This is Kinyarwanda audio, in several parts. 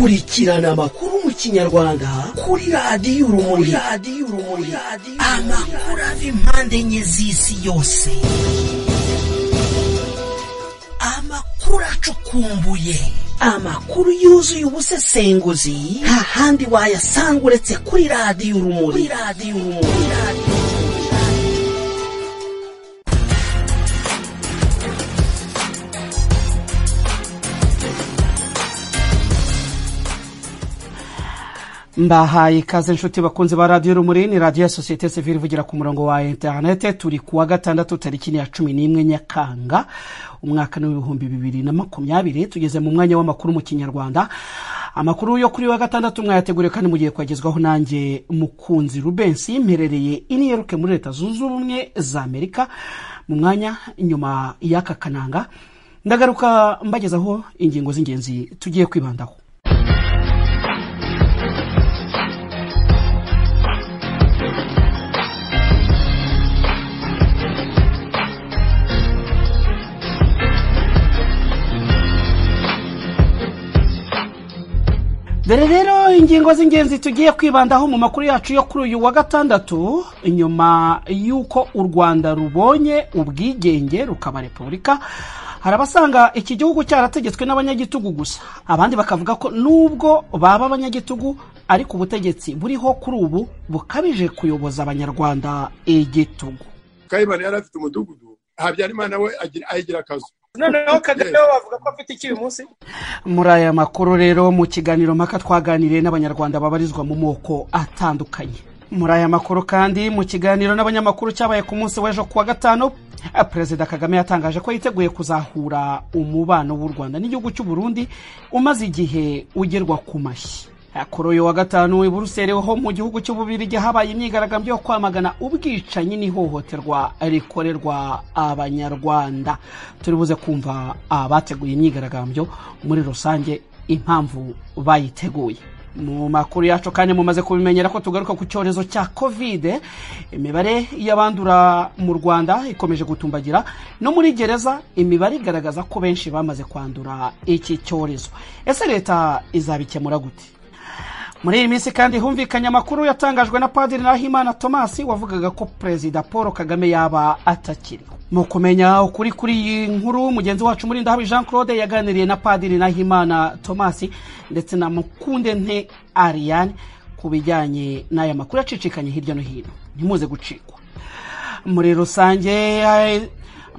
kurikirana amakuru mu kinyarwanda kuri radiyo urumuri. Amakuru ava impande enye z'isi yose. Amakuru acukumbuye. Amakuru yuzuye ubusesenguzi. Nta handi wayasanga uretse kuri radiyo urumuri. Mbahaye ikaze inshuti bakunze ba radiyo rumuri ni radiyo ya sosiyete sivire ivugira ku murongo wa interinete turi ku wa gatandatu tariki ya cumi n'imwe nyakanga umwaka n'ibihumbi bibiri na makumyabiri. Tugeze mu mwanya w'amakuru mu kinyarwanda. Amakuru yo kuri wa gatandatu mwayateguriye kandi mugiye kwagezwaho nanjye mukunzi rubensi mperereye iniyeruke muri leta zunze ubumwe za amerika mu mwanya inyuma y'aka kananga. Ndagaruka mbagezaho ingingo z'ingenzi tugiye kwibandaho. Dore rero ingingo z'ingenzi tugiye kwibandaho mu makuru yacu yo kuri uyu wa gatandatu nyuma y'uko u rwanda rubonye ubwigenge rukaba repubulika hari abasanga iki gihugu cyarategetswe n'abanyagitugu gusa. Abandi bakavuga ko nubwo baba abanyagitugu ariko ubutegetsi buriho kuri ubu bukabije kuyoboza abanyarwanda igitugu. Kayibana yari afite umudugudu habyarimana we ayigira akazu. Noneho kagame we bavuga ko afite iki uyu munsi? Muri aya makuru rero mu kiganiro mpaka twaganiriye n'abanyarwanda babarizwa mu moko atandukanye. Muri aya makuru kandi mu kiganiro n'abanyamakuru cyabaye ku munsi w'ejo kuwa gatanu perezida kagame yatangaje ko yiteguye kuzahura umubano w'u rwanda n'igihugu cy'u burundi umaze igihe ugerwa ku mashyi. Kuri uyu wa gatanu i buruseli ho mu gihugu cy'ububirigi habaye imyigaragambyo yo kwamagana ubwicanyi n'ihohoterwa rikorerwa abanyarwanda. Turi buze kumva abateguye imyigaragambyo muri rusange impamvu bayiteguye. Mu makuru yacu kandi mumaze kubimenyera ko tugaruka ku cyorezo cya kovide imibare y'abandura mu rwanda ikomeje gutumbagira no muri gereza imibare igaragaza ko benshi bamaze kwandura iki cyorezo. Ese leta izabikemura gute? Muri iyi minsi kandi humvikanye amakuru yatangajwe na padiri nahimana thomas wavugaga ko perezida paul kagame yaba atakiriho mu kumenya ukuri kuri iyi nkuru mugenzi wacu muri ndahabi jean claude yaganiriye na padiri nahimana thomas ndetse na mukunde nte ariane ku bijyanye n'aya makuru yacicikanye hirya no hino. Ntimuze gucikwa. Muri rusange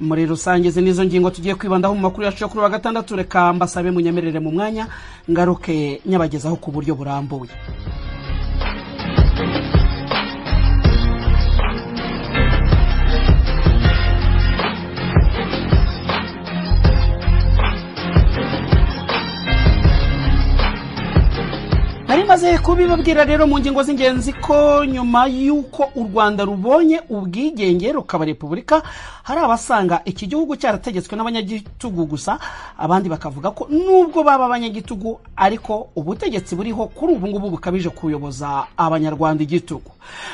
muri rusange. Izi nizo ngingo tugiye kwibandaho mu makuru yacu yo kuri wa gatandatu. Reka mbasabe munyemerere mu mwanya ngaruke nyabagezaho ku buryo burambuye. Nari maze kubibabwira rero mu ngingo z'ingenzi ko nyuma y'uko u rwanda rubonye ubwigenge rukaba repubulika hari abasanga iki gihugu cyarategetswe n'abanyagitugu gusa abandi bakavuga ko nubwo baba abanyagitugu ariko ubutegetsi buriho kuri ubu ngubu bukabije kuyoboza abanyarwanda igitugu.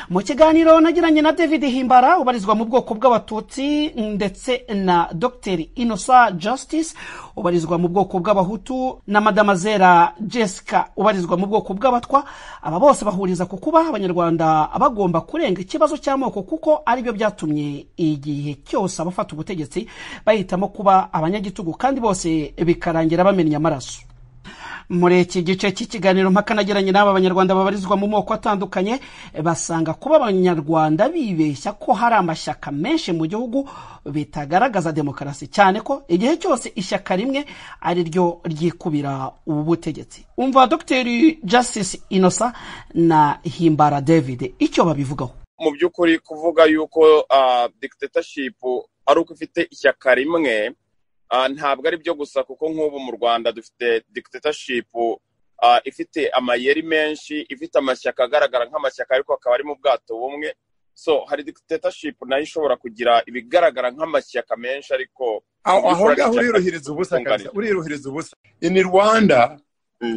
Mu kiganiro nagiranye na david himbara ubarizwa mu bwoko bw'abatutsi ndetse na dr. Inosa justice ubarizwa mu bwoko bw'abahutu na madamazera jessica ubarizwa mu bwoko bw'abatwa. Aba bose bahuriza ku kuba abanyarwanda bagomba kurenga ikibazo cy'amoko kuko ari byo byatumye igihe cyose abafata ubutegetsi bahitamo kuba abanyagitugu kandi bose bikarangira bamennye amaraso muri iki gice cy'ikiganiro mpaka nagiranye n'aba banyarwanda babarizwa mu moko atandukanye basanga kuba abanyarwanda bibeshya ko hari amashyaka menshi mu gihugu bitagaragaza demokarasi. Cyane ko igihe cyose ishyaka rimwe ari ryo ryikubira ubu butegetsi umva dr. Justice inosa na himbara david icyo babivugaho? Mu by'ukuri kuvuga yuko dictatorship ari uko ifite ishyaka rimwe ntabwo ari byo gusa kuko nk'ubu mu rwanda dufite dictatorship ifite amayeri menshi ifite amashyaka agaragara nk'amashyaka ariko akaba ari mu bwato bumwe. So hari dictatorship na yo ishobora kugira ibigaragara nk'amashyaka menshi ariko aho ngaho uriruhiriza ubusa uriruhiriza ubusa. Ini rwanda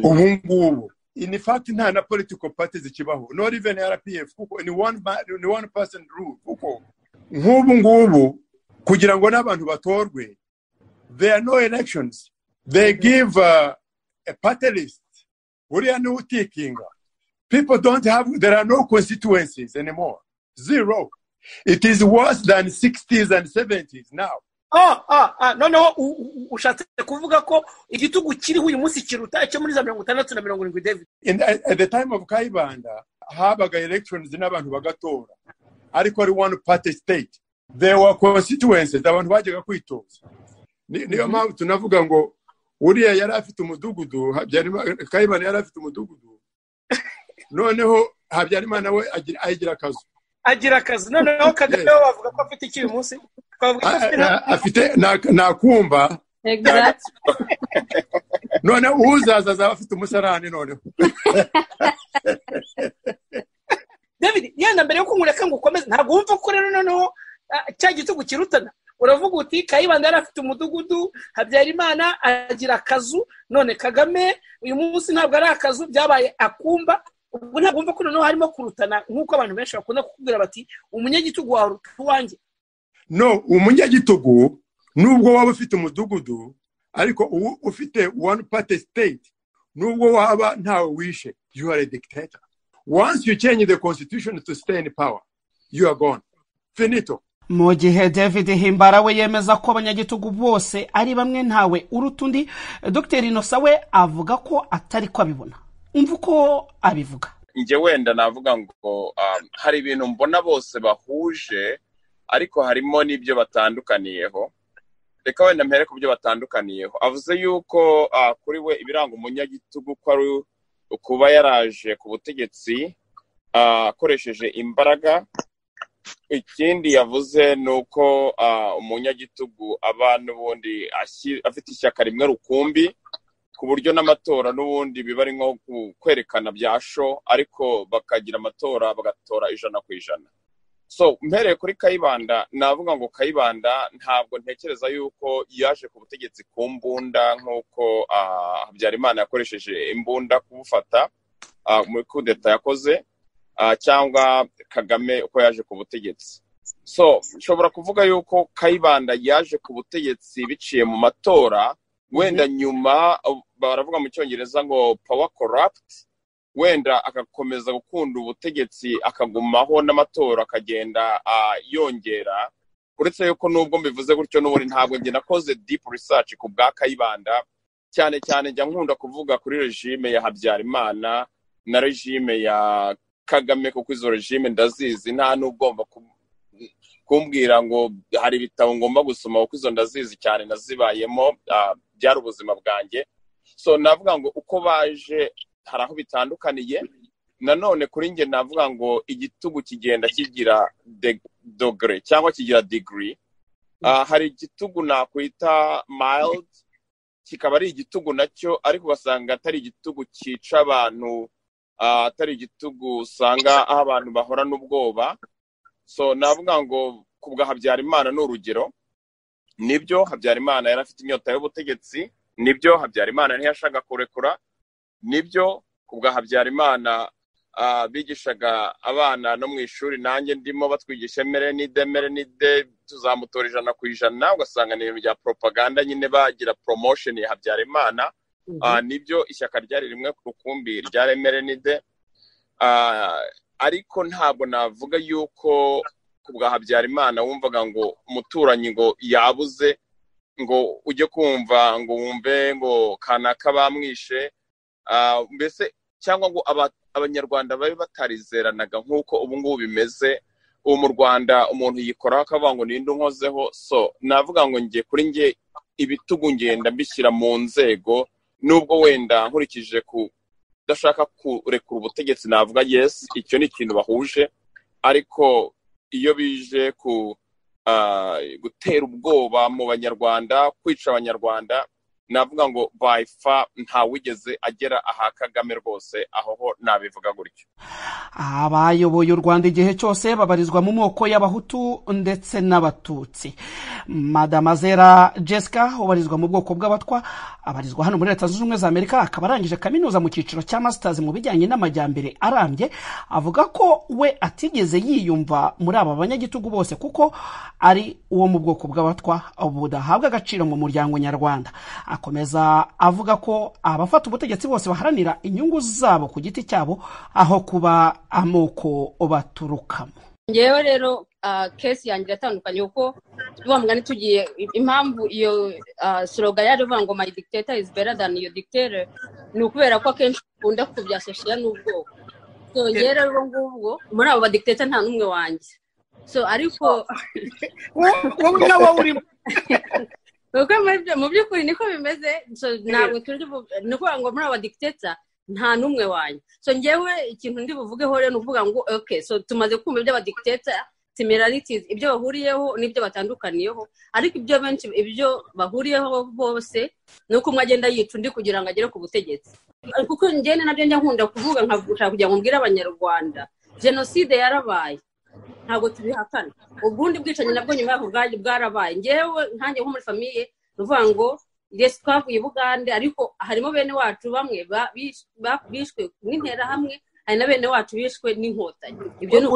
ubu ngubu. In fact nta na political party zikibaho. Not even rpf kuko ni one, ni one person rule. Kuko nk'ubu ngubu kugira ngo n'abantu batorwe there are no elections. They give uh, a party list. Niwe utikinga people don't have there are no constituencies anymore. Zero. It is worse than 60s and 70s now. Ah ah ah. Noneho ushatse kuvuga ko igitugu kiriho uyu munsi kiruta icyo muri za mirongo itandatu na mirongo irindwi david. The, at the time of kayibanda habaga elections n'abantu bagatora. Ariko ari one party state. There were constituencies. Abantu bajyaga kwitoza niyo mpamvu tunavuga ngo uriya yari afite umudugudu Habyarimana- kayibanda yari afite umudugudu. Noneho habyarimana we agira- ayigira akazu. Agira akazi noneho kagame we wavuga ko afite iki uyu munsi afite nakumva Exact. noneho uzaza azaba afite umusarani noneho. David yenda mbere yo kumureka ngo ukomeze. Ntabwo wumva ko rero noneho cya gitugu kirutana. Uravuga uti kayibanda yari afite umudugudu habyarimana agira akazu none kagame uyu munsi ntabwo ari akazu byabaye akumba ubwo ntabwo wumva ko noneho harimo kurutana nk'uko abantu benshi bakunda kukubwira bati umunyagitugu wawe uwanjye no umunyagitugu nubwo waba ufite umudugudu ariko ubu ufite one party state nubwo waba ntawe wishe you are a dictator. Once you change the constitution to stay in power you are gone. Finito. Mu gihe david himbara we yemeza ko abanyagitugu bose ari bamwe ntawe uruta undi dr. Inosa we avuga ko atari ko abibona. Umva uko abivuga. Njye wenda navuga ngo um, hari ibintu mbona bose bahuje ariko harimo n'ibyo batandukaniyeho. Reka wenda mpere ku byo batandukaniyeho. Avuze yuko uh, kuri we ibiranga umunyagitugu ko ari ukuba yaraje ku butegetsi uh, akoresheje imbaraga ikindi yavuze ni uko uh, umunyagitugu aba n'ubundi afite ishyaka rimwe rukumbi ku buryo n'amatora n'ubundi biba ari nko kwerekana bya sho ariko bakagira amatora bagatora ijana ku ijana. So mpereye kuri kayibanda navuga ngo kayibanda ntabwo ntekereza yuko yaje ku butegetsi ku mbunda nk'uko ah, habyarimana yakoresheje imbunda kubufata ah, muri kudeta yakoze. Cyangwa kagame uko yaje ku butegetsi. So nshobora kuvuga yuko kayibanda yaje ku butegetsi biciye mu matora wenda nyuma baravuga mu cyongereza ngo power corrupt wenda agakomeza gukunda ubutegetsi akagumaho n'amatora akagenda ah, yongera. Uretse yuko nubwo mbivuze gutyo n'ubundi ntabwo njye nakoze deep research ku bwa kayibanda. Cyane cyane njya nkunda kuvuga kuri regime ya habyarimana na regime ya kagame kuko izo regime ndazizi nta n'ugomba ku- kumbwira ngo hari ibitabo ngomba gusoma kuko izo ndazizi cyane nazibayemo ah, byari ubuzima bwanjye. So navuga ngo uko baje hari aho bitandukaniye. Nanone kuri njye navuga ngo igitugu kigenda kigira dogere cyangwa kigira digiri Ah, hari igitugu nakwita mild kikaba ari igitugu na cyo ariko ugasanga atari igitugu cyica abantu atari igitugu usanga aho abantu bahora n'ubwoba so navuga ngo ku bwa habyarimana ni urugero. Nibyo habyarimana yari afite inyota y'ubutegetsi ni byo habyarimana ntiyashaka kurekura ni byo ku bwa habyarimana bigishaga abana no mu ishuri nanjye ndimo batwigisha mere n'ide mere n'ide tuzamutora ijana ku ijana. Ugasanga ni ibintu bya propaganda nyine bagira promotion ya habyarimana. Ni byo ishyaka ryari rimwe ku rukumbi rya remere n'ide Ah, ariko ntabwo navuga yuko ku bwa habyarimana wumvaga ngo umuturanyi ngo yabuze ngo ujye kumva ngo wumve ngo kanaka bamwishe. Ah, mbese cyangwa ngo aba- abanyarwanda babe batarizeranaga nk'uko ubu ngubu bimeze ubu mu rwanda umuntu yikoraho akavuga ngo ninde unkozeho? So navuga ngo njye kuri njye ibitugu ngenda mbishyira mu nzego. Nubwo wenda nkurikije ku udashaka kurekura ubutegetsi navuga yes icyo ni ikintu bahuje ariko iyo bije ku ah, gutera ubwoba mu banyarwanda kwica abanyarwanda navuga ngo by far ntawigeze agera aha kagame rwose aho ho nabivuga gutyo. Abayoboye u rwanda igihe cyose babarizwa mu moko y'abahutu ndetse n'abatutsi. Madama zera jessica ubarizwa mu bwoko bw'abatwa abarizwa hano muri leta zunze ubumwe za amerika akaba arangije kaminuza mu cyiciro cya masters mu bijyanye n'amajyambere arambye. Avuga ko we atigeze yiyumva muri aba banyagitugu bose kuko ari uwo mu bwoko bw'abatwa budahabwa agaciro mu muryango nyarwanda akomeza avuga ko abafata ubutegetsi bose baharanira inyungu zabo ku giti cyabo aho kuba amoko baturukamo ngewe rero kesi yanjye iratandukanye kuko mugani tugiye impamvu iyo soroga yaje ivuga ngo mayi dikiteta izi bera dani iyo dikitere ni ukubera ko akenshi ukunda kubyasoshiya n'ubwoko so ngewe rero ubwo ngubwo muri abo badikiteta nta n'umwe wanjye so ariko wowe nawe urimo kuko mu by'ukuri niko bimeze. Ntabwo turi ni ukuvuga ngo muri abo badikiteta nta n'umwe wanjye so ngewe ikintu ndi buvugeho rero ni ukuvuga ngo oke so tumaze kumva iby'abadikiteta similaritizi ibyo bahuriyeho n'ibyo batandukaniyeho ariko ibyo benshi ibyo bahuriyeho bose ni uko umwe agenda yica undi kugira ngo agere ku butegetsi. Kuko njyewe na byo njya nkunda kuvuga nkagushaka kugira ngo mbwire abanyarwanda. Jenoside yarabaye. Ntabwo tubihakana. Ubundi bwicanyi nabwo nyuma yaho bwarabaye. Ngewe nkanjye nko muri famiye ni ukuvuga ngo yesi twavuye bugande. Ariko harimo bene wacu bamwe bishwe n'interahamwe hari na bene wacu bishwe n'inkotanyi. Ibyo ni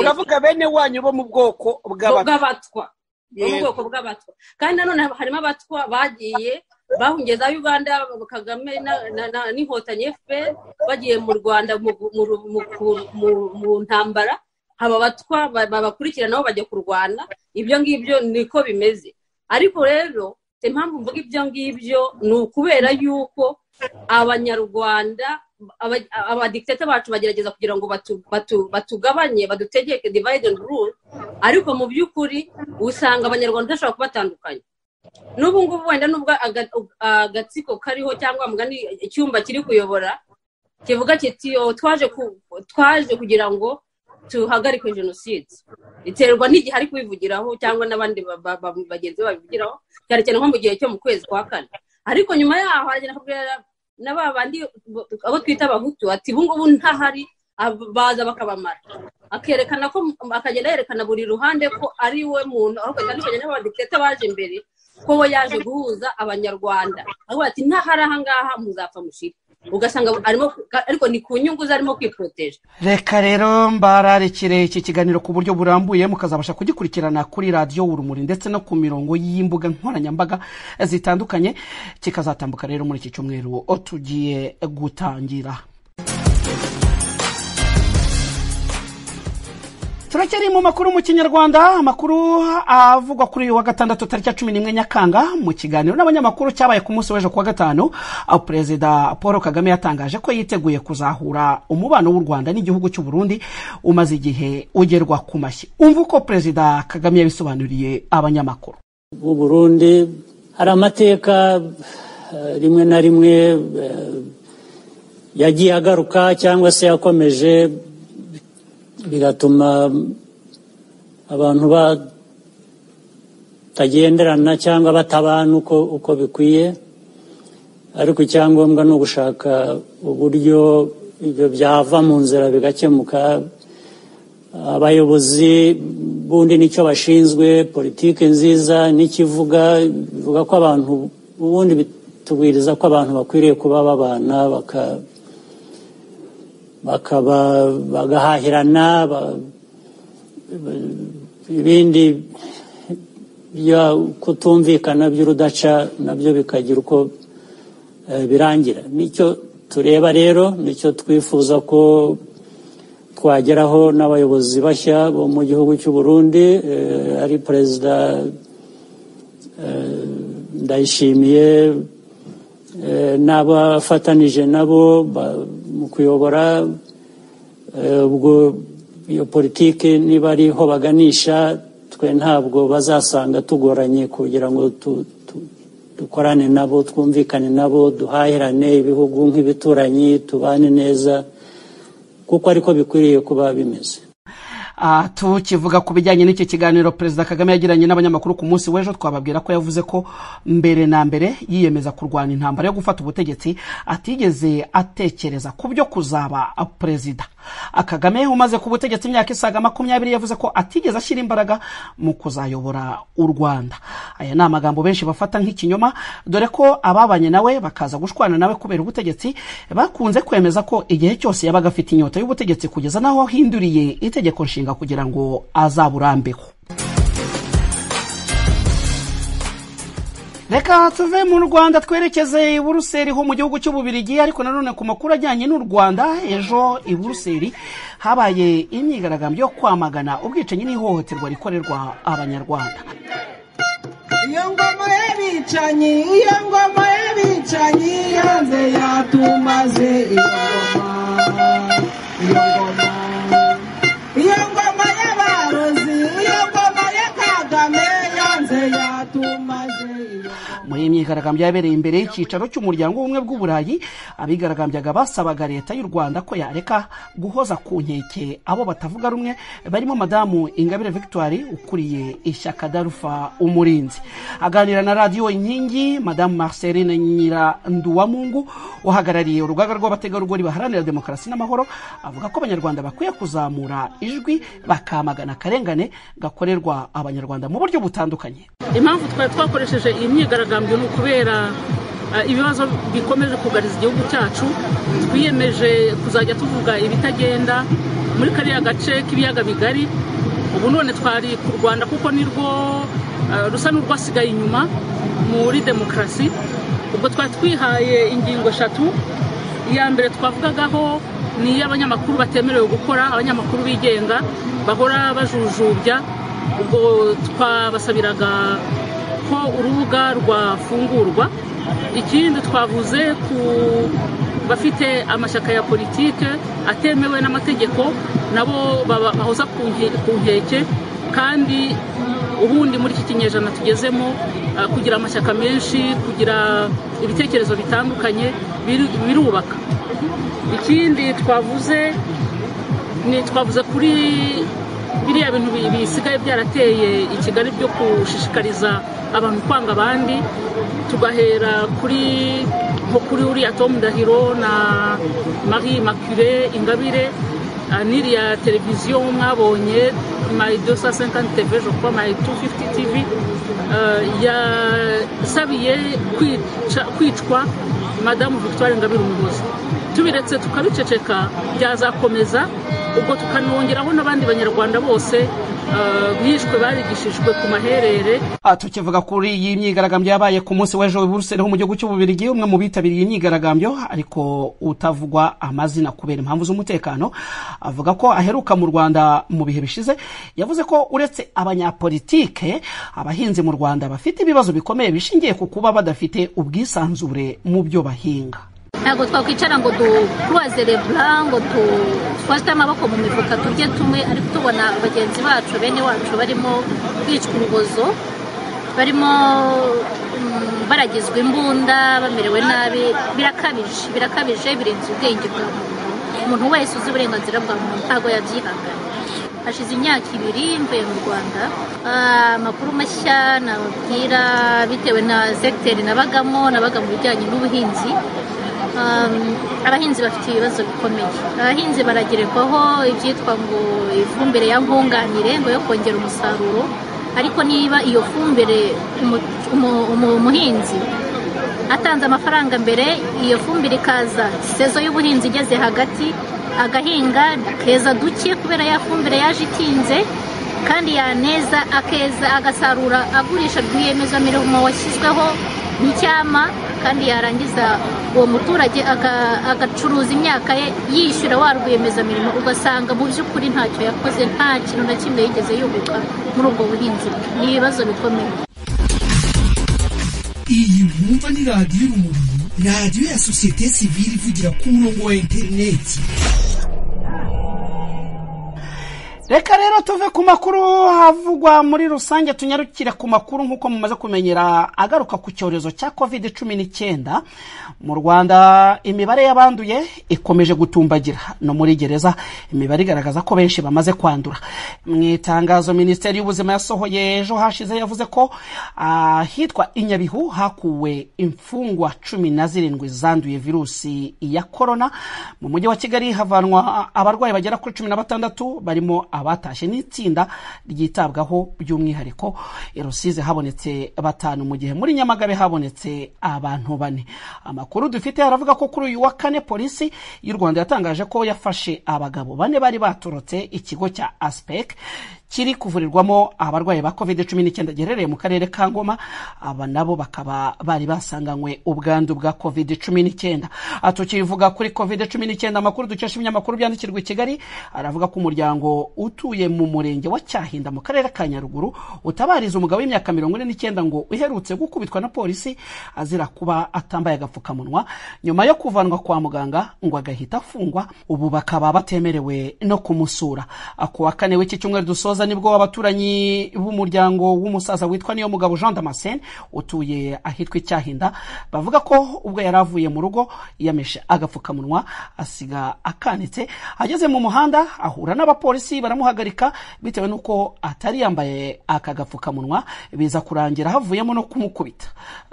uravuga bene wanyu bo mu bwoko bw'abatwa. Bo mu bwoko bw'abatwa. Kandi nanone harimo abatwa bagiye bahungiye za uganda kagame n'inkotanyi fpr bagiye mu rwanda mu ntambara. Haba abatwa babakurikira nabo bajya kurwana ibyo ngibyo niko bimeze. Ariko rero impamvu mvuga ibyo ngibyo ni ukubera yuko abanyarwanda abadikiteta bacu bagerageza kugira ngo batugabanye badutegeke divide and rule ariko mu by'ukuri usanga abanyarwanda udashobora kubatandukanya. N'ubu ngubu wenda nubwo agatsiko kariho cyangwa mugani icyumba kiri kuyobora kivuga kiti twaje kugira ngo tuhagarike jenoside. Iterwa n'igihe ari kubivugiraho cyangwa n'abandi bagenzi be babivugiraho cyane cyane nko mu gihe cyo mu kwezi kwa kane. Ariko nyuma yaho aragenda akabwira na ba bandi abo twita abahutu ati ubu ngubu ntahari baza bakabamara. Akerekana ko akagenda yerekana buri ruhande ko ari we muntu aho bitandukanye n'abadikiteta baje imbere ko we yaje guhuza abanyarwanda. Avuga ati ntahari ahangaha muzapfa mushire. Ugasanga arimo ariko ni ku nyungu ze arimo kwiporoteje reka rero mbararikire iki kiganiro ku buryo burambuye mukazabasha kugikurikirana kuri radiyo urumuri ndetse no ku mirongo y'imbuga nkoranyambaga zitandukanye kikazatambuka rero muri iki cyumweru tugiye gutangira. Turacyari mu makuru mu kinyarwanda. Amakuru avugwa kuri uyu wa gatandatu tariki cumi n'imwe nyakanga. Mu kiganiro n'abanyamakuru cyabaye ku munsi w'ejo kuwa gatanu perezida paul kagame yatangaje ko yiteguye kuzahura umubano w'u rwanda n'igihugu cy'u burundi umaze igihe ugerwa ku mashyi. Umva uko perezida kagame yabisobanuriye abanyamakuru. B'u burundi hari amateka rimwe na rimwe yagiye agaruka cyangwa se yakomeje bigatuma abantu batagenderana cyangwa batabana uko uko bikwiye ariko icyangombwa ni ugushaka uburyo ibyo byava mu nzira bigakemuka. Abayobozi bundi ni cyo bashinzwe politiki nziza n'ikivuga bivuga ko abantu ubundi bitubwiriza ko abantu bakwiriye kuba babana baka bakaba bagahahirana ibindi kutumvikana by'urudaca na byo bikagira uko birangira. Nicyo tureba rero ni cyo twifuza ko twageraho n'abayobozi bashya bo mu gihugu cy'u Burundi ari perezida ndayishimiye n'abafatanije nabo mu kuyobora ubwo iyo politiki niba ariho baganisha twe ntabwo bazasanga tugoranye kugira ngo dukorane nabo twumvikane nabo duhahirane ibihugu nk'ibituranyi tubane neza kuko ariko bikwiriye kuba bimeze. Tukivuga ku bijyanye n'iki kiganiro perezida kagame yagiranye n'abanyamakuru ku munsi w'ejo twababwira ko yavuze ko mbere na mbere yiyemeza kurwanya intambara yo gufata ubutegetsi atigeze atekereza ku byo kuzaba perezida. Ah, kagame umaze ku butegetsi imyaka isaga makumyabiri yavuze ko atigeze ashyira imbaraga mu kuzayobora u rwanda. Aya ni amagambo benshi bafata nk'ikinyoma dore ko ababanye nawe bakaza gushwana nawe kubera ubutegetsi bakunze kwemeza ko igihe cyose yabaga afite inyota y'ubutegetsi kugeza n'aho ahinduriye itegeko nshinga. Kugira ngo azaburambeho. Reka tuve mu rwanda twerekeze i buruseli ho mu gihugu cy'ububirigi ariko nanone ku makuru ajyanye n'u rwanda ejo i buruseli habaye imyigaragambyo yo kwamagana ubwicanyi n'ihohoterwa rikorerwa abanyarwanda. Iyo ngoma y'abicanyi iyo ngoma y'abicanyi yanze yatumaze iyo iyo ngoma muri myigaragambyo yabereye imbere y'icyicaro cy'umuryango w'ubumwe bw'uburayi abigaragambyaga basabaga leta y'u rwanda ko yareka guhoza ku nkeke abo batavuga rumwe barimo madamu ingabire victoire ukuriye ishyaka darufa umurinzi. Aganira na radiyo inkingi madamu marceline nyiranduwamungu uhagarariye urugaga rw'abategarugori baharanira demokarasi n'amahoro avuga ko abanyarwanda bakwiye kuzamura ijwi bakamagana akarengane gakorerwa abanyarwanda mu buryo butandukanye. Impamvu twari twakoresheje iyi myigaragambyo ni ukubera ibibazo bikomeje kugariza igihugu cyacu. Twiyemeje kuzajya tuvuga ibitagenda muri kariya gace k'ibiyaga bigari. Ubu none twari ku rwanda kuko nirwo eh, rusa n'urwasigaye inyuma muri demokarasi. Ubwo twari twihaye ingingo eshatu. Iya mbere twavugagaho ni iy'abanyamakuru batemerewe gukora abanyamakuru bigenga bahora bajujubya. Ubwo twabasabiraga ko urubuga rwafungurwa. Ikindi twavuze ku bafite amashyaka ya politike atemewe n'amategeko nabo bahoza ku nke- ku nkeke kandi ubundi muri iki kinyejana tugezemo ah, kugira amashyaka menshi kugira ibitekerezo bitandukanye bir- birubaka. Ikindi twavuze ni twavuze kuri biriya bintu bi- bisigaye byarateye i kigali byo gushishikariza abantu kwanga abandi. Tugahera kuri nko kuri uriya tom ndahiro na marie macure ingabire. Ah, n'iriya televiziyo mwabonye my 250 tv je crois my 250 tv ah, yasabiye kwicwa madamu victoire ingabire umuyobozi tubiretse tukabiceceka byazakomeza. Ubwo tukanongeraho n'abandi banyarwanda bose ah, bishwe barigishijwe ku maherere. Ah, tukivuga kuri iyi myigaragambyo yabaye ku munsi w'ejo buruseli ho mu gihugu cy'ububirigi umwe mu bitabiriye iyi myigaragambyo ariko utavugwa amazina kubera impamvu z'umutekano avuga ko aheruka mu rwanda mu bihe bishize. Yavuze ko uretse abanyapolitike abahinzi mu rwanda bafite ibibazo bikomeye bishingiye ku kuba badafite ubwisanzure mu byo bahinga. Ntabwo twakwicara ngo dukuruwaze rebura ngo twasite amaboko mu mifuka turye tumwe ariko tubona bagenzi bacu bene wacu barimo kwicwa urubozo barimo mm, baragizwa imbunda bamerewe nabi birakabije birakabije birenze ubwenge bwa muntu. Umuntu wese uzi uburenganzira bwa muntu ntabwo yabyihangana. Hashize imyaka ibiri mvuye mu rwanda Ah, amakuru mashya nababwira bitewe na segiteri nabagamo nabaga mu bijyanye n'ubuhinzi abahinzi bafite ibibazo bikomeye. Abahinzi baragererwaho ibyitwa ngo ifumbire ya nkunganire ngo yo kongera umusaruro. Ariko niba iyo fumbire umu- umu- umu- umuhinzi atanze amafaranga mbere iyo fumbire ikaza sezo y'ubuhinzi igeze hagati agahinga keza duke kubera ya fumbire yaje itinze kandi yaneza akeza agasarura agurisha rwiyemezamirimo washyizweho n'icyama kandi yarangiza uwo muturage aga- agacuruza imyaka ye yishyura wa rwiyemezamirimo. Ugasanga mu by'ukuri ntacyo yakoze nta kintu na kimwe yigeze yunguka muri ubwo buhinzi. Ni ibibazo bikomeye. Iyi mwumva ni radiyo urumuri radiyo ya sosiyete sivile ivugira ku murongo wa interineti. Reka rero tuve ku makuru havugwa muri rusange tunyarukire ku makuru nk'uko mumaze kumenyera agaruka ku cyorezo cya covid cumi n'icyenda mu rwanda imibare y'abanduye ikomeje gutumbagira. No muri gereza imibare igaragaza ko benshi bamaze kwandura. Mu itangazo minisiteri y'ubuzima yasohoye ejo hashize yavuze ko ahitwa i nyabihu hakuwe imfungwa cumi na zirindwi zanduye virusi ya korona mu mujyi wa kigali havanwa abarwayi bagera kuri cumi na batandatu barimo abatashye n'itsinda ryitabwaho by'umwihariko rusizi habonetse batanu mu gihe muri nyamagabe habonetse abantu bane. Amakuru dufite aravuga ko kuri uyu wa kane polisi y'u rwanda yatangaje ko yafashe abagabo bane bari batorotse ikigo cya aspec kiri kuvurirwamo abarwayi ba covid cumi n'icyenda giherereye mu karere ka ngoma. Aba nabo bakaba bari basanganywe ubwandu bwa covid cumi n'icyenda tukivuga kuri covid cumi n'icyenda amakuru dukesha ibinyamakuru byandikirwa i kigali aravuga ko umuryango utuye mu murenge wa cyahinda mu karere ka nyaruguru utabariza umugabo w'imyaka mirongo ine n'icyenda ngo uherutse gukubitwa na polisi azira kuba atambaye agapfukamunwa. Nyuma yo kuvanwa kwa muganga ngo agahita afungwa ubu bakaba batemerewe no kumusura. Ku wa kane w'iki cyumweru dusoza nibwo abaturanyi b'umuryango w'umusaza witwa niyo mugabo jean damascene utuye ahitwa icyahinda bavuga ko ubwo yari avuye mu rugo yameshe agapfukamunwa asiga akanitse. Ageze mu muhanda ahura n'abapolisi baramuhagarika bitewe n'uko atari yambaye aka gapfukamunwa biza kurangira havuyemo no kumukubita.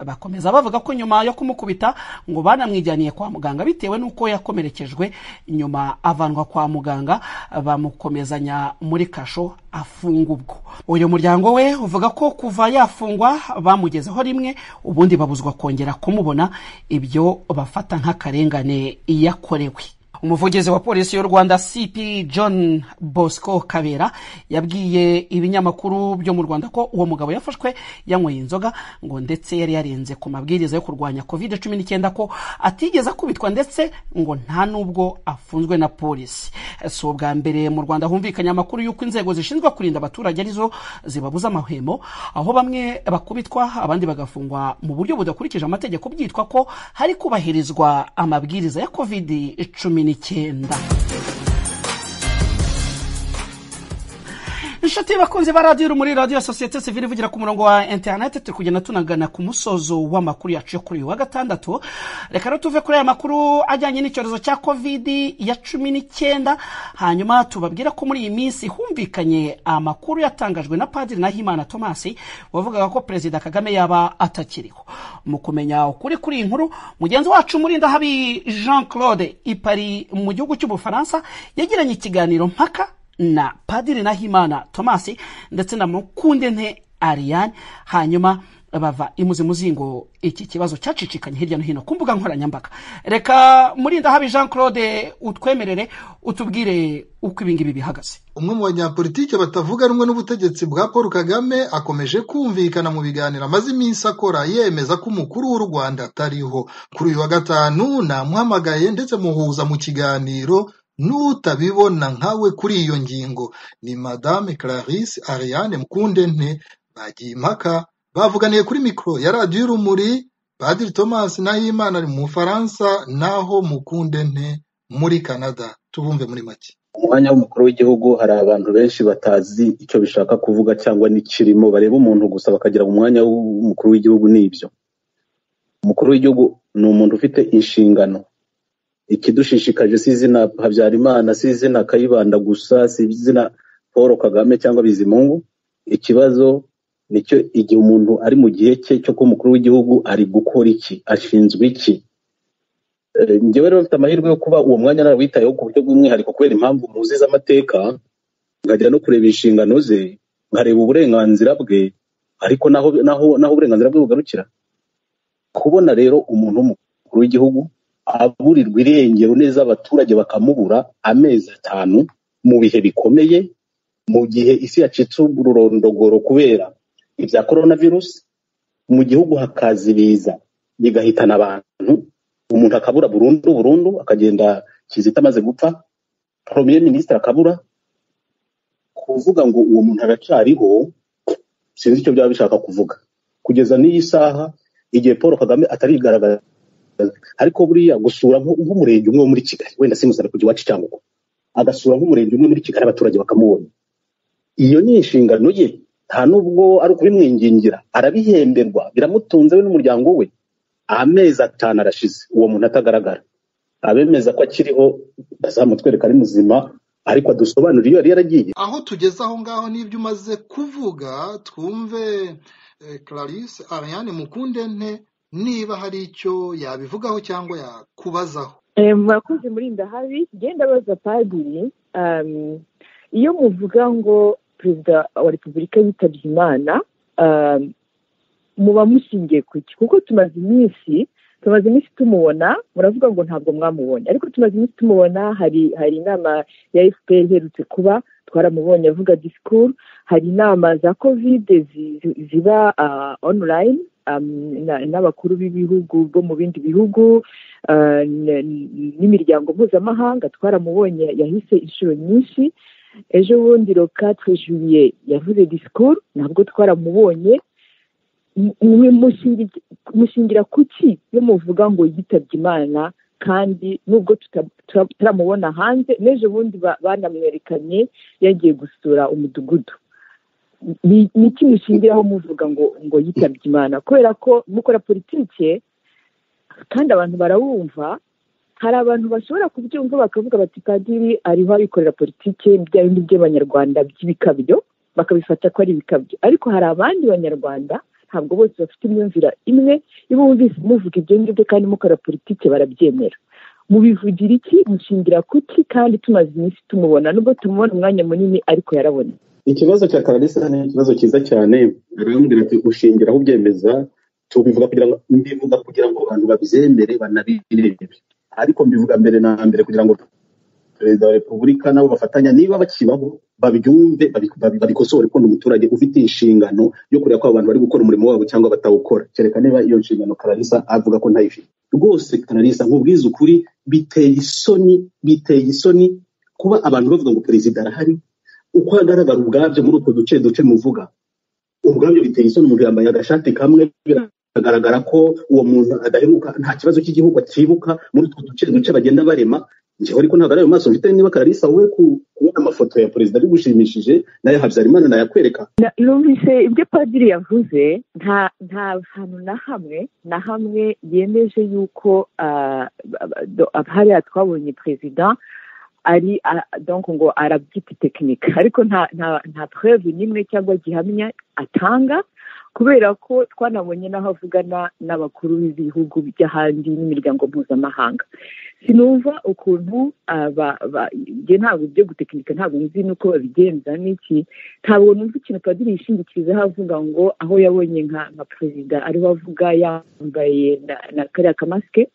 Bakomeza bavuga ko nyuma yo kumukubita ngo banamwijyaniye kwa muganga bitewe n'uko yakomerekejwe nyuma avanwa kwa muganga bamukomezanya muri kasho afunga ubwo uyu muryango we uvuga ko kuva yafungwa bamugezeho rimwe ubundi babuzwa kongera kumubona ibyo bafata nk'akarengane yakorewe. Umuvugizi wa polisi y'u rwanda cp john bosco kabera yabwiye ibinyamakuru byo mu rwanda ko uwo mugabo yafashwe yanyweye inzoga ngo ndetse yari yarenze ku mabwiriza yo kurwanya covid cumi n'icyenda ko atigeze akubitwa ndetse ngo nta n'ubwo afunzwe na polisi. Si ubwa mbere mu rwanda humvikanye amakuru y'uko inzego zishinzwe kurinda abaturage arizo zibabuza amahwemo aho bamwe bakubitwa abandi bagafungwa mu buryo budakurikije amategeko byitwa ko hari kubahirizwa amabwiriza ya covid cumi n'icyenda içimde. Inshuti bakunzi ba radiyo muri radiyo sosiyete sivire ivugira ku murongo wa interineti turi kugenda tunagana ku musozo w'amakuru yacu yo kuri uyu wa gatandatu. Reka rero tuve kuri aya makuru ajyanye n'icyorezo cya kovidi ya cumi n'icyenda. Hanyuma tubabwira ko muri iyi minsi humvikanye amakuru yatangajwe na padiri nahimana tomasi wavugaga ko perezida kagame yaba atakiriho. Mu kumenya ukuri kuri iyi nkuru mugenzi wacu murindahabi jean claude ipari mu gihugu cy'ubufaransa yagiranye ikiganiro mpaka na padiri nahimana tomasi ndetse na mukundente ariane. Hanyuma bava imuzimuzingo iki kibazo cyacicikanye hirya no hino ku mbuga nkoranyambaga. Reka murinda habi jean claude utwemerere utubwire uko ibingibi bihagaze. Umwe mu banyapolitike batavuga rumwe n'ubutegetsi bwa paul kagame akomeje kumvikana mu biganiro amaze iminsi akora yemeza ko umukuru w'u rwanda atariho. Kuri uyu wa gatanu namuhamagaye ndetse muhuza mu kiganiro n'utabibona nkawe kuri iyo ngingo. Ni madame clarisse ariane mukundente bagiye impaka. Bavuganiye kuri mikoro ya radiyo y'urumuri padiri thomas nahimana ari mu bufaransa naho mukundente muri canada. Tubumve muri make. Umwanya w'umukuru w'igihugu hari abantu benshi batazi icyo bishaka kuvuga cyangwa n'ikirimo. Bareba umuntu gusa bakagira umwanya w'umukuru w'igihugu n'ibyo. Umukuru w'igihugu ni umuntu ufite inshingano. Ikidushishikaje si izina habyarimana si izina kayibanda gusa si izina paul kagame cyangwa bizimungu. Ikibazo ni cyo igihe umuntu ari mu gihe cye cyo kuba umukuru w'igihugu ari gukora iki? Ashinzwe iki? Ngewe rero mfite amahirwe yo kuba uwo mwanya narawitayeho ku buryo bw'umwihariko kubera impamvu muzi z'amateka nkajya no kureba inshingano ze nkareba uburenganzira bwe ariko naho naho naho uburenganzira bwe bugarukira. Kubona rero umuntu w'umukuru w'igihugu aburirwa irengero neza abaturage bakamubura amezi atanu mu bihe bikomeye mu gihe isi yacitse ururondogoro kubera ibya korona virusi mu gihugu hakaza ibiza bigahitana abantu umuntu akabura burundu burundu akagenda kizita amaze gupfa premier minisitiri akabura kuvuga ngo uwo muntu aracyariho sinzi icyo byaba bishaka kuvuga. Kugeza n'iyi saha igihe paul kagame atarigaragaza ariko buriya gusura nk'umurenge umwe wo muri kigali wenda simusabe kujya iwacu cyangwa agasura nk'umurenge umwe muri kigali abaturage bakamubona. Iyo ni inshingano ye nta nubwo ari ukubimwingingira. Arabihemberwa biramutunze we n'umuryango we. Amezi atanu arashize uwo muntu atagaragara. Abemeza ko akiriho bazamutwereka ari muzima ariko adusobanurire iyo yari yaragiye. Aho tugeze aho ngaho n'ibyo umaze kuvuga twumve eh, clarisse ariane mukundente niba hari icyo yabivugaho cyangwa yakubazaho. Eh, murakoze muri ndahabi genda baza padiri um, iyo muvuga ngo perezida wa repubulika yitabye imana um, muba mushingiye ku ki kuko tumaze iminsi tumaze iminsi tumubona muravuga ngo ntabwo mwamubonye. Ariko tumaze iminsi tumubona hari hari inama ya fpr iherutse kuba twaramubonye avuga disikuru hari inama za kovide zi- zi- ziba uh, na- n'abakuru b'ibihugu bo mu bindi bihugu uh, n'imiryango mpuzamahanga twaramubonye yahise inshuro nyinshi. Ejo bundi ro 4 juillet yavuze disikuru ntabwo twaramubonye. Mu- mu- mushingi- mushingira kuki iyo muvuga ngo yitabye imana kandi nubwo tutaramubona hanze? N'ejo bundi ba- banamwerekanye yagiye gusura umudugudu. Ni iki mushingiraho muvuga ngo ngo yitabye imana? Kubera ko mukora politike kandi abantu barawumva hari abantu bashobora kubyumva bakavuga bati padiri ariho abikorera politike bya bindi by'abanyarwanda by'ibikabyo bakabifata ko ari ibikabyo. Ariko hari abandi banyarwanda ntabwo bose bafite imyumvire imwe iyo bumvise muvuga ibyo ngibyo kandi mukora politike barabyemera. Mubivugira iki? Mushingira kuki kandi tumaze iminsi tumubona. Nubwo tumubona umwanya munini ariko yarabona ikibazo cya kararisa ni ikibazo cyiza cyane. Arambwira ati ushingira aho ubyemeza tubivuga kugira ngo mbivuga kugira ngo abantu babyemere banabirebe ariko mbivuga mbere na mbere kugira ngo perezida wa repubulika nabo bafatanya niba bakibaho babyumve babi- babi- babikosore. Ko umuturage ufite inshingano yo kureba ko abantu bari gukora umurimo wabo cyangwa batawukora. Kereka niba iyo nshingano kararisa avuga ko ntayifite. Rwose kararisa nkubwize ukuri biteye isoni biteye isoni kuba abantu bavuga ngo perezida arahari. Uko agaragara ubwabyo muri utwo duce duce muvuga. Ubwabyo biteye isoni umuntu yambaye agashati kamwe biragaragara ko uwo muntu adaheruka nta kibazo cy'igihugu akibuka muri utwo duce duce bagenda barema. Njyewe ariko ntabwo ari ayo maso mfite niba kararisa wowe ku- kubona amafoto ya perezida bigushimishije na yo habyarimana nayakwereka. Na- numvise ibyo padiri yavuze nta nta hantu na hamwe na hamwe yemeje yuko ah, hariya twabonye perezida ari donc ngo arabyita tekinike ariko nta nta nta preuve n'imwe cyangwa gihamya atanga kubera ko twanabonye n'aho avugana n'abakuru b'ibihugu by'ahandi n'imiryango mpuzamahanga. Sinumva ukuntu aba- ba- njye ntabwo ibyo gutekinika ntabwo nzi n'uko babigenza n'iki. Ntabwo numva ikintu padiri yishingikirizaho avuga ngo aho yabonye nka nka perezida ariho avuga yambaye na, kariya kamasike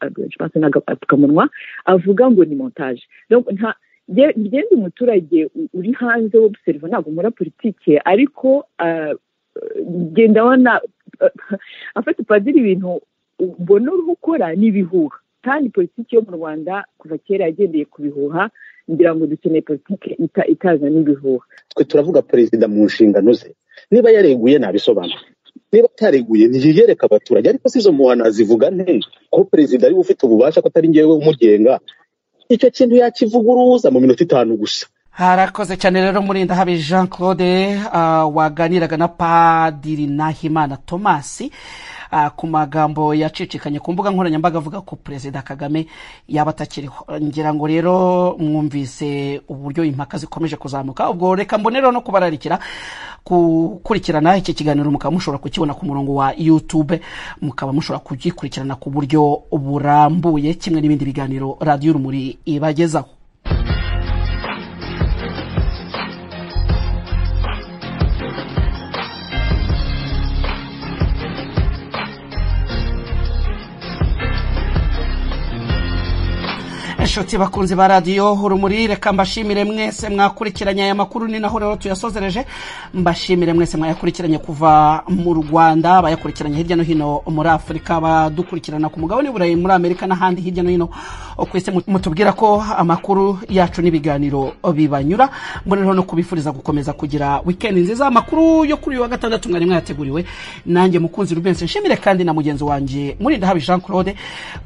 n'agapfukamunwa avuga ngo ni njye ndi umuturage uri hanze w'obuseriva ntabwo nkora politike ariko ah, ndabona afite padiri ibintu mbona uriho ukora ni ibihuha kandi politiki yo mu rwanda kuva kera yagendeye ku bihuha ngira ngo dukeneye politiki ita- itazana ibihuha twe turavuga perezida mu nshingano ze. Niba yareguye nabisobanura. Niba atareguye ntiyereka abaturage. Ariko si izo muhana zivuga nte? Ko perezida ari we ufite ububasha ko atari ngewe umugenga? Icyo kintu yakivuguruza mu minota itanu gusa. Harakoze cyane rero murinda habe jean claude ah, waganiraga na padiri nahimana tomasi ah, ku magambo yacicikanye ku mbuga nkoranyambaga avuga ko perezida kagame yaba atakiriho ngira ngo rero mwumvise uburyo impaka zikomeje kuzamuka. Ubwo reka mbone rero no kubararikira gukurikirana iki kiganiro mukaba mushobora kukibona ku murongo wa youtube mukaba mushobora kugikurikirana ku buryo burambuye. Kimwe n'ibindi biganiro radiyo urumuri ibagezaho. Inshuti bakunzi ba radiyo urumuri reka mbashimire mwese mwakurikiranye aya makuru ni naho rero tuyasozereje. Mbashimire mwese mwayakurikiranye kuva mu rwanda bayakurikiranye hirya no hino muri afurika badukurikirana ku mugabane w'uburayi muri amerika n'ahandi hirya no hino. Ku isi mutubwira ko amakuru yacu n'ibiganiro bibanyura. Mbonereho no kubifuriza gukomeza kugira wikendi nziza. Amakuru yo kuri uyu wa gatandatu mwari mwayateguriwe. Nanjye mukunzi rubense nshimire kandi na mugenzi wanjye murindahabi jean claude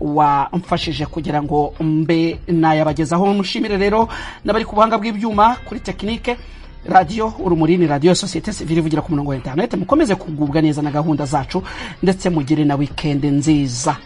wamfashije kugira ngo mbe nayabagezaho mushimire rero n'abari ku buhanga bw'ibyuma kuri tekinike radiyo urumuri ni radiyo sosiyete sivire ivugira ku murongo wa interineti mukomeze kugubwa neza na gahunda zacu ndetse mugire na wikendi nziza.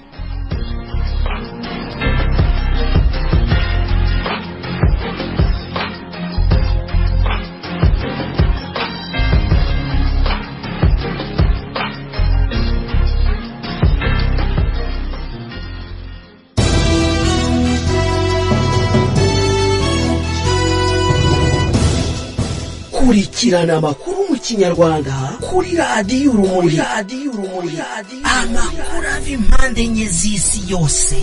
Kurikirana amakuru mu kinyarwanda. Kuri radiyo urumuri. Amakuru ava impande enye z'isi yose.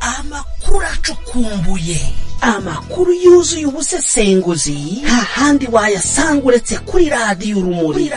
Amakuru acukumbuye. Amakuru yuzuye ubusesenguzi. Nta handi wayasanga uretse kuri radiyo urumuri.